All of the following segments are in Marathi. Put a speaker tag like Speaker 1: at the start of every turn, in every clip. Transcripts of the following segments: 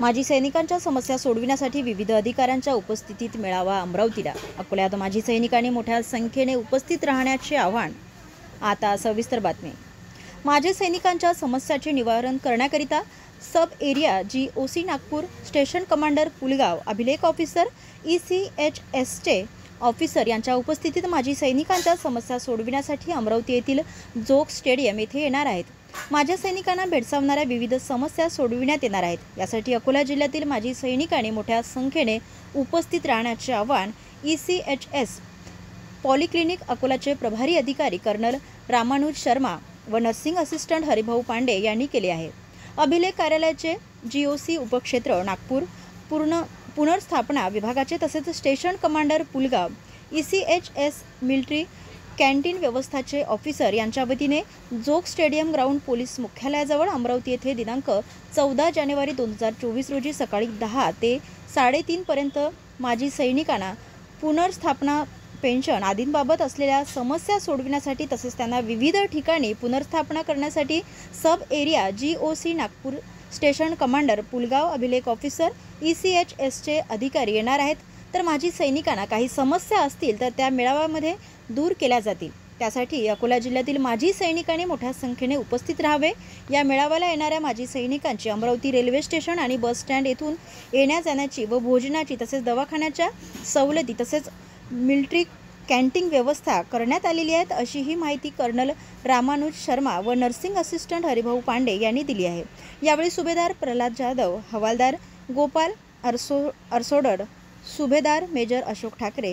Speaker 1: माजी सैनिकांच्या समस्या सोडविण्यासाठी विविध अधिकाऱ्यांच्या उपस्थितीत मेळावा अमरावतीला. अकोल्यात माजी सैनिकांनी मोठ्या संख्येने उपस्थित राहण्याचे आव्हान. आता सविस्तर बातमी. माजी सैनिकांच्या समस्याचे निवारण करण्याकरिता sub area G O C Nagpur station commander Pulgaon अभिलेख ऑफिसर ई सी एच एसचे ऑफिसर यांच्या उपस्थितीत माजी सैनिकांच्या समस्या सोडविण्यासाठी अमरावती येथील जोग स्टेडियम येथे येणार आहेत. माझ्या सैनिकांना भेडसावणाऱ्या विविध समस्या सोडविण्यात येणार आहेत. यासाठी अकोला जिल्ह्यातील माजी सैनिकांनी मोठ्या संख्येने उपस्थित राहण्याचे आवाहन E C H S polyclinic अकोलाचे प्रभारी अधिकारी कर्नल रामानुज शर्मा व नर्सिंग असिस्टंट हरिभाऊ पांडे यांनी केले आहे. अभिलेख कार्यालयाचे जी ओ सी उपक्षेत्र नागपूर पूर्ण पुनर्स्थापना विभागाचे तसेच station commander Pulgaon E C H S military canteen व्यवस्थाचे officer यांच्या वतीने जोग स्टेडियम ग्राउंड पोलीस मुख्यालयाजवळ अमरावती येथे दिनांक चौदा जानेवारी दोन हजार चोवीस रोजी सकाळी दहा ते साडेतीनपर्यंत माजी सैनिकांना पुनर्स्थापना पेन्शन आदींबाबत असलेल्या समस्या सोडविण्यासाठी तसेच त्यांना विविध ठिकाणी पुनर्स्थापना करण्यासाठी sub area G O C Nagpur station commander Pulgaon अभिलेख ऑफिसर ई सी एच एसचे अधिकारी येणार आहेत. तर माजी सैनिकांना काही समस्या असतील तर त्या मेळाव्यामध्ये दूर केल्या जातील. त्यासाठी अकोला जिल्ह्यातील माजी सैनिकांनी मोठ्या संख्येने उपस्थित राहावे. या मेळाव्याला येणाऱ्या माजी सैनिकांची अमरावती रेल्वे स्टेशन आणि बस स्टँड येथून येण्या जाण्याची व भोजनाची तसेच दवाखान्याच्या सवलती तसेच मिल्ट्री कॅन्टीन व्यवस्था करण्यात आलेली आहेत अशी ही माहिती कर्नल रामानुज शर्मा व नर्सिंग असिस्टंट हरिभाऊ पांडे यांनी दिली आहे. यावेळी सुभेदार प्रल्हाद जाधव हवालदार गोपाल अरसो अरसोडर सुभेदार मेजर अशोक ठाकरे,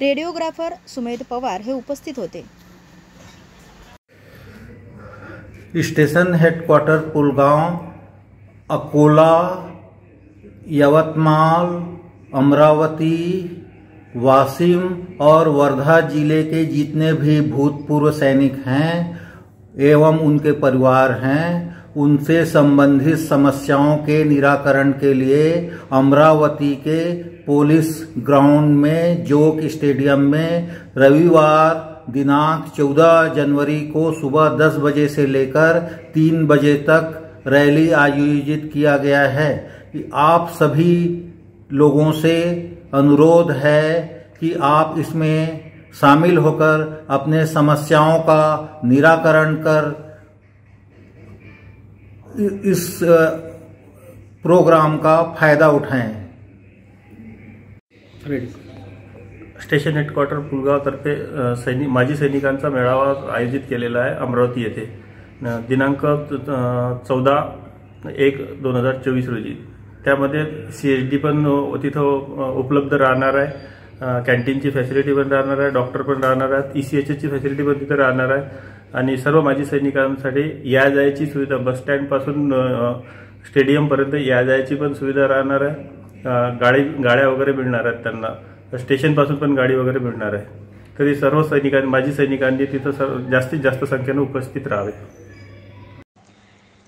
Speaker 1: रेडिओग्राफर सुमेध पवार हे उपस्थित होते.
Speaker 2: स्टेशन हेडक्वार्टर, पुलगांव, अकोला, यवतमाल, अमरावती वासिम और वर्धा ज़िले के जितने भी भूतपूर्व सैनिक हैं एवं उनके परिवार हैं उनसे संबंधित समस्याओं के निराकरण के लिए अमरावती के पुलिस ग्राउंड में जोक स्टेडियम में रविवार दिनांक 14 जनवरी को सुबह 10 बजे से लेकर 3 बजे तक रैली आयोजित किया गया है। आप सभी लोगों से अनुरोध है कि आप इसमें शामिल होकर अपने समस्याओं का निराकरण कर इस प्रोग्राम का फायदा उठाएं।
Speaker 3: स्टेशन हेडक्वार्टर पुलगावतर्फे सैनिक माजी सैनिकांचा मेळावा आयोजित केलेला आहे अमरावती येथे. दिनांक चौदा एक दोन हजार चोवीस रोजी. त्यामध्ये सी एच डी पण तिथं उपलब्ध राहणार आहे. कॅन्टीनची फॅसिलिटी पण राहणार आहे डॉक्टर पण राहणार आहेत ई सी एच एसची फॅसिलिटी पण तिथं राहणार आहे. आणि सर्व माजी सैनिकांसाठी या जायची सुविधा बस स्टँडपासून स्टेडियमपर्यंत या जायची पण सुविधा राहणार आहे. गाडी गाड्या वगैरे मिळणार आहेत त्यांना. स्टेशनपासून पण गाडी वगैरे मिळणार आहे. तरी सर्व सैनिकांनी माजी सैनिकांनी तिथं सर्व जास्तीत जास्त संख्येनं उपस्थित राहावे.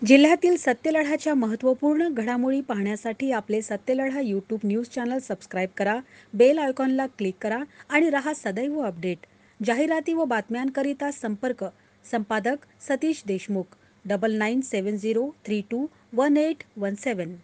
Speaker 4: जिल्ह्यातील सत्यलढाच्या महत्त्वपूर्ण घडामोडी पाहण्यासाठी आपले Satyaladha YouTube news channel subscribe करा बेल आयकॉनला क्लिक करा आणि रहा सदैव अपडेट जाहिराती व बातम्यांकरिता संपर्क संपादक Satish Deshmukh double nine seven zero three two one eight one seven